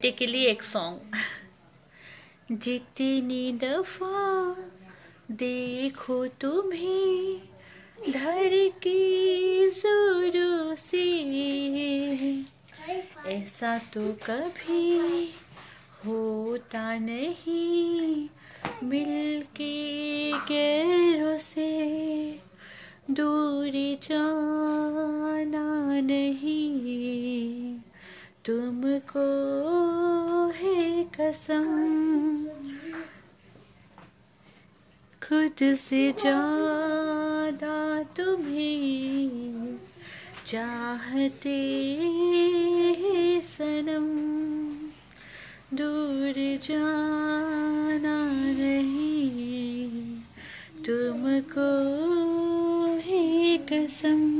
बेटे के लिए एक सॉन्ग जितनी दफ़ा देखो तुम्हें धर की जोरों से। ऐसा तो कभी होता नहीं मिल के गैरों से। दूर जाना नहीं। तुमको है कसम। खुद से ज़्यादा तुम्हें चाहते हैं सनम। दूर जाना नहीं। तुमको है कसम।